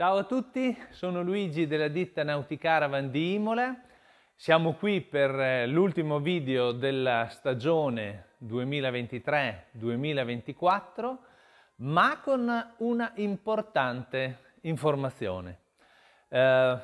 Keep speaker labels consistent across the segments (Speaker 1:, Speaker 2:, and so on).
Speaker 1: Ciao a tutti, sono Luigi della ditta Nauticaravan di Imola. Siamo qui per eh, l'ultimo video della stagione 2023-2024, ma con una importante informazione. Eh,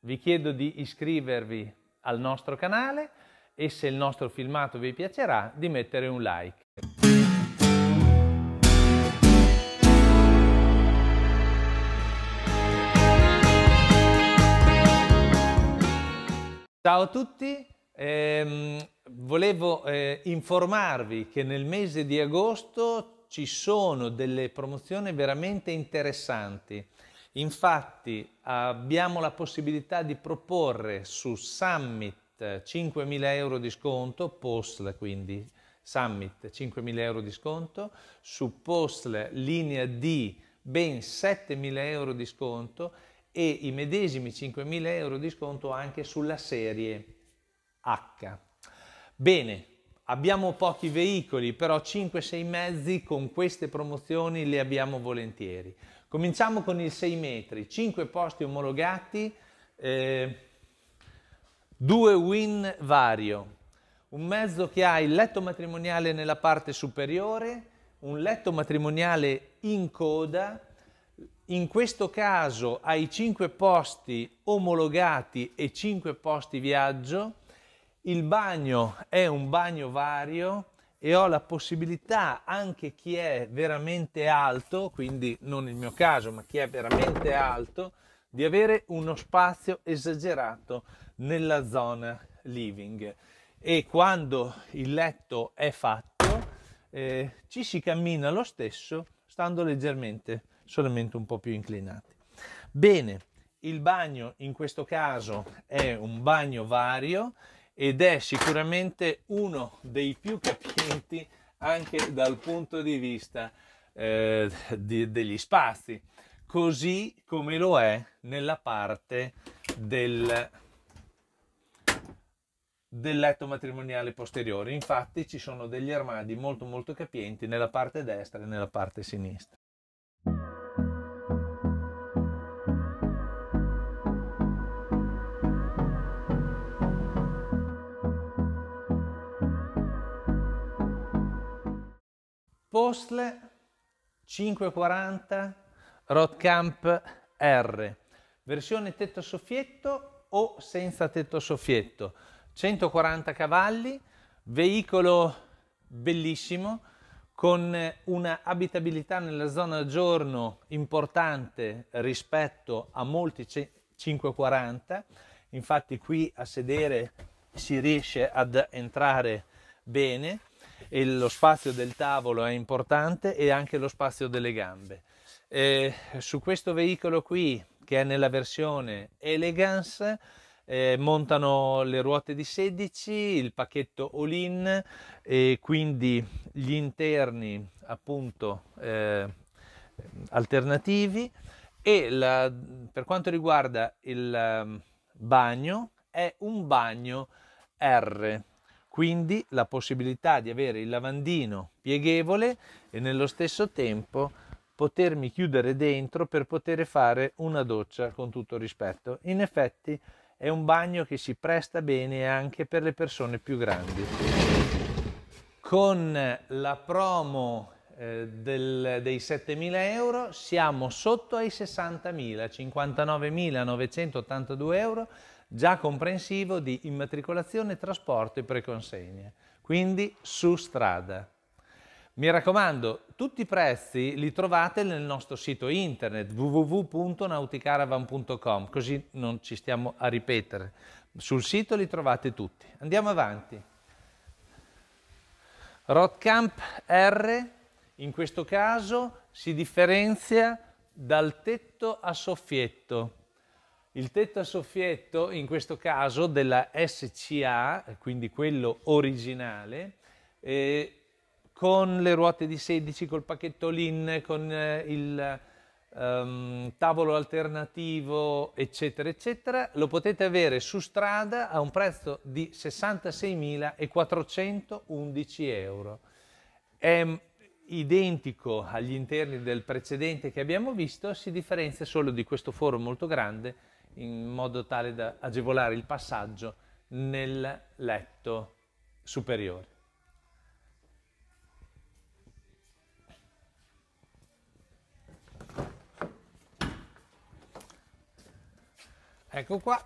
Speaker 1: vi chiedo di iscrivervi al nostro canale e se il nostro filmato vi piacerà di mettere un like. Ciao a tutti, eh, volevo eh, informarvi che nel mese di agosto ci sono delle promozioni veramente interessanti. Infatti abbiamo la possibilità di proporre su Summit 5.000 euro di sconto, POSL quindi Summit 5.000 euro di sconto, su POSL linea D ben 7.000 euro di sconto e i medesimi 5.000 euro di sconto anche sulla serie H. Bene, abbiamo pochi veicoli, però 5-6 mezzi con queste promozioni li abbiamo volentieri. Cominciamo con il 6 metri, 5 posti omologati, eh, 2 win vario, un mezzo che ha il letto matrimoniale nella parte superiore, un letto matrimoniale in coda, in questo caso hai 5 posti omologati e 5 posti viaggio, il bagno è un bagno vario e ho la possibilità anche chi è veramente alto, quindi non il mio caso, ma chi è veramente alto, di avere uno spazio esagerato nella zona living. E quando il letto è fatto, eh, ci si cammina lo stesso, stando leggermente solamente un po' più inclinati. Bene, il bagno in questo caso è un bagno vario ed è sicuramente uno dei più capienti anche dal punto di vista eh, di, degli spazi, così come lo è nella parte del, del letto matrimoniale posteriore. Infatti ci sono degli armadi molto molto capienti nella parte destra e nella parte sinistra. Postle 540 Rodcamp R, versione tetto soffietto o senza tetto soffietto, 140 cavalli, veicolo bellissimo con una abitabilità nella zona giorno importante rispetto a molti 540, infatti qui a sedere si riesce ad entrare bene e lo spazio del tavolo è importante e anche lo spazio delle gambe. Eh, su questo veicolo qui, che è nella versione Elegance, eh, montano le ruote di 16, il pacchetto all-in e quindi gli interni appunto eh, alternativi e la, per quanto riguarda il um, bagno è un bagno R quindi la possibilità di avere il lavandino pieghevole e nello stesso tempo potermi chiudere dentro per poter fare una doccia con tutto rispetto. In effetti è un bagno che si presta bene anche per le persone più grandi. Con la promo eh, del, dei 7.000 euro siamo sotto ai 60.000, 59.982 euro già comprensivo di immatricolazione, trasporto e preconsegna, quindi su strada. Mi raccomando, tutti i prezzi li trovate nel nostro sito internet www.nauticaravan.com, così non ci stiamo a ripetere. Sul sito li trovate tutti. Andiamo avanti. Rotcamp R, in questo caso, si differenzia dal tetto a soffietto il tetto a soffietto, in questo caso della SCA, quindi quello originale, eh, con le ruote di 16, col pacchetto LIN, con eh, il um, tavolo alternativo, eccetera, eccetera, lo potete avere su strada a un prezzo di 66.411 euro. È identico agli interni del precedente che abbiamo visto, si differenzia solo di questo foro molto grande in modo tale da agevolare il passaggio nel letto superiore. Ecco qua,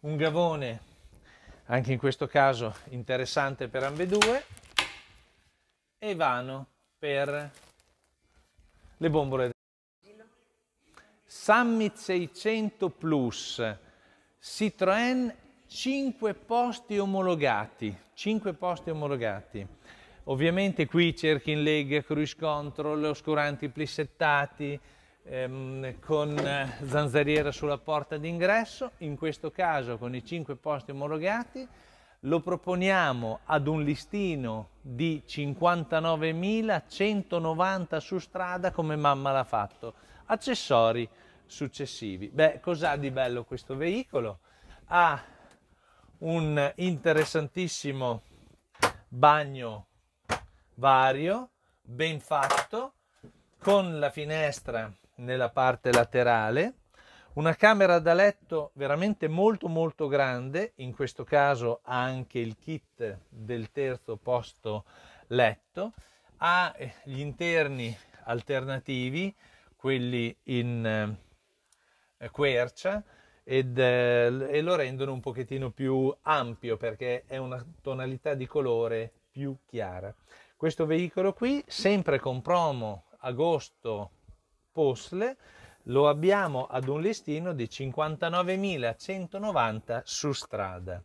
Speaker 1: un gavone, anche in questo caso interessante per ambedue, e vano per le bombole. Summit 600 Plus, Citroën 5 posti omologati, 5 posti omologati. Ovviamente qui cerchi in leg, cruise control, oscuranti plissettati, ehm, con eh, zanzariera sulla porta d'ingresso, in questo caso con i 5 posti omologati, lo proponiamo ad un listino di 59.190 su strada come mamma l'ha fatto. Accessori successivi. Beh, cos'ha di bello questo veicolo? Ha un interessantissimo bagno vario, ben fatto, con la finestra nella parte laterale, una camera da letto veramente molto molto grande, in questo caso ha anche il kit del terzo posto letto, ha gli interni alternativi, quelli in eh, quercia, ed, eh, e lo rendono un pochettino più ampio perché è una tonalità di colore più chiara. Questo veicolo qui, sempre con promo agosto Posle, lo abbiamo ad un listino di 59.190 su strada.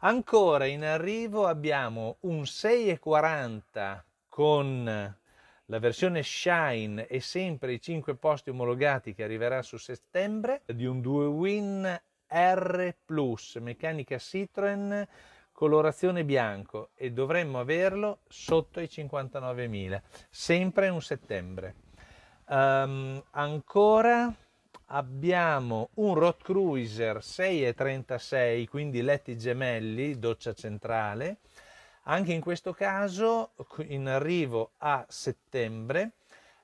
Speaker 1: Ancora in arrivo abbiamo un 640 con la versione Shine e sempre i 5 posti omologati che arriverà su settembre di un 2 Win R Plus, meccanica Citroen, colorazione bianco e dovremmo averlo sotto i 59.000, sempre un settembre. Um, ancora abbiamo un Road Cruiser 6,36, quindi letti gemelli, doccia centrale. Anche in questo caso in arrivo a settembre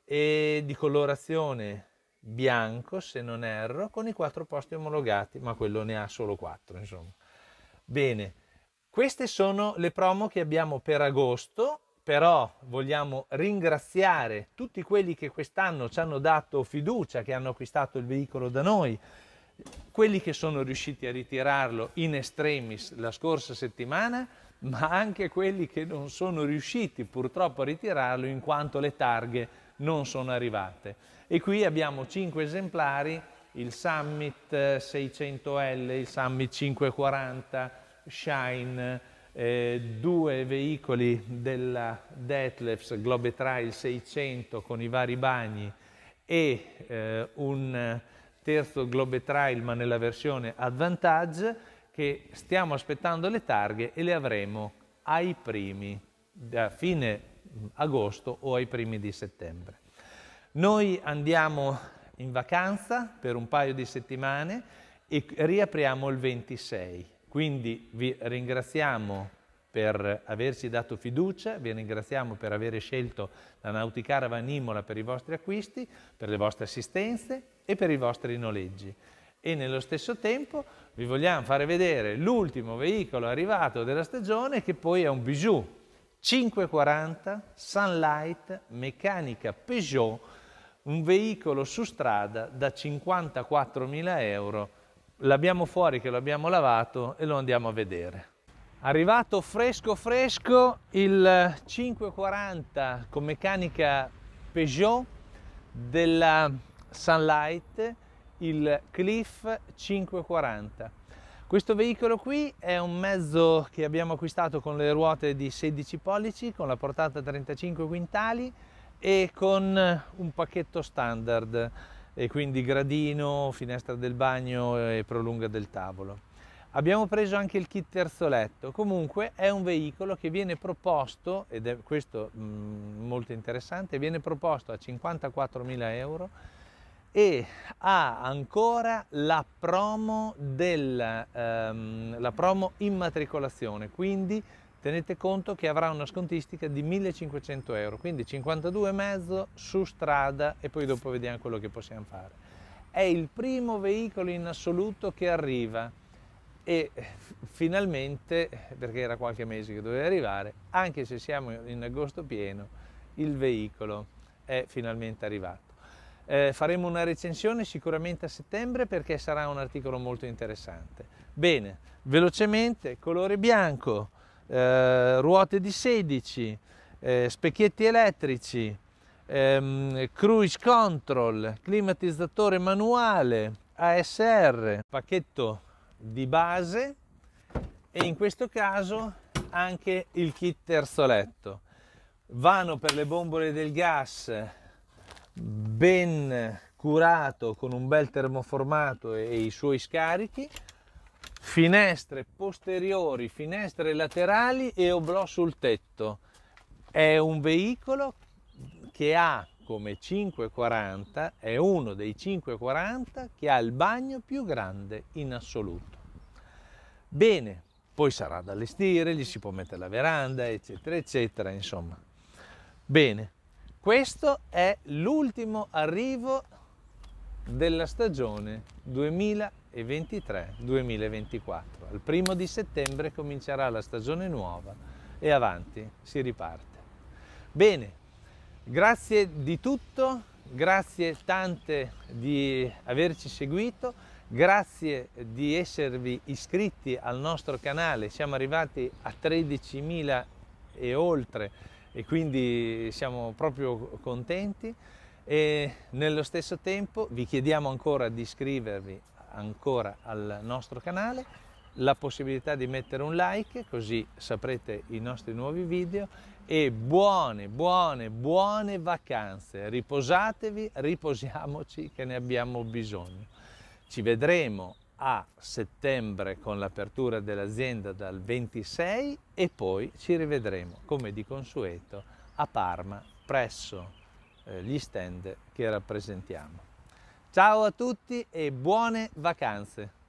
Speaker 1: e di colorazione bianco, se non erro, con i quattro posti omologati, ma quello ne ha solo quattro, insomma. Bene, queste sono le promo che abbiamo per agosto però vogliamo ringraziare tutti quelli che quest'anno ci hanno dato fiducia, che hanno acquistato il veicolo da noi, quelli che sono riusciti a ritirarlo in extremis la scorsa settimana, ma anche quelli che non sono riusciti purtroppo a ritirarlo in quanto le targhe non sono arrivate. E qui abbiamo 5 esemplari, il Summit 600L, il Summit 540, Shine, eh, due veicoli della Detlefs Globe Trail 600 con i vari bagni e eh, un terzo Globe Trail ma nella versione Advantage che stiamo aspettando le targhe e le avremo ai primi, a fine agosto o ai primi di settembre. Noi andiamo in vacanza per un paio di settimane e riapriamo il 26 quindi vi ringraziamo per averci dato fiducia, vi ringraziamo per aver scelto la Nauticaravan Imola per i vostri acquisti, per le vostre assistenze e per i vostri noleggi. E nello stesso tempo vi vogliamo fare vedere l'ultimo veicolo arrivato della stagione che poi è un bijou 540 Sunlight meccanica Peugeot, un veicolo su strada da 54.000 euro l'abbiamo fuori che l'abbiamo lavato e lo andiamo a vedere. Arrivato fresco fresco il 540 con meccanica Peugeot della Sunlight, il Cliff 540. Questo veicolo qui è un mezzo che abbiamo acquistato con le ruote di 16 pollici, con la portata 35 quintali e con un pacchetto standard e quindi gradino, finestra del bagno e prolunga del tavolo. Abbiamo preso anche il kit terzo letto, comunque è un veicolo che viene proposto, ed è questo mh, mm, molto interessante, viene proposto a 54.000 euro e ha ancora la promo, del, ehm, la promo immatricolazione, quindi tenete conto che avrà una scontistica di 1500 euro, quindi 52,5 su strada e poi dopo vediamo quello che possiamo fare. È il primo veicolo in assoluto che arriva e finalmente, perché era qualche mese che doveva arrivare, anche se siamo in agosto pieno, il veicolo è finalmente arrivato. Eh, faremo una recensione sicuramente a settembre perché sarà un articolo molto interessante. Bene, velocemente, colore bianco, eh, ruote di 16, eh, specchietti elettrici, ehm, cruise control, climatizzatore manuale, ASR, pacchetto di base e in questo caso anche il kit terzoletto. Vano per le bombole del gas ben curato con un bel termoformato e i suoi scarichi, finestre posteriori, finestre laterali e oblò sul tetto. È un veicolo che ha come 540, è uno dei 540 che ha il bagno più grande in assoluto. Bene, poi sarà da allestire, gli si può mettere la veranda, eccetera, eccetera, insomma. Bene, questo è l'ultimo arrivo della stagione 2023-2024. Al primo di settembre comincerà la stagione nuova e avanti si riparte. Bene, grazie di tutto, grazie tante di averci seguito, grazie di esservi iscritti al nostro canale, siamo arrivati a 13.000 e oltre e quindi siamo proprio contenti. E nello stesso tempo vi chiediamo ancora di iscrivervi ancora al nostro canale, la possibilità di mettere un like così saprete i nostri nuovi video. E buone, buone, buone vacanze, riposatevi, riposiamoci che ne abbiamo bisogno. Ci vedremo a settembre con l'apertura dell'azienda dal 26 e poi ci rivedremo come di consueto a Parma presso eh, gli stand che rappresentiamo. Ciao a tutti e buone vacanze!